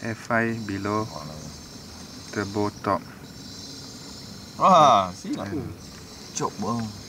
FI below turbo top. Ah, sini aku. Cok bang.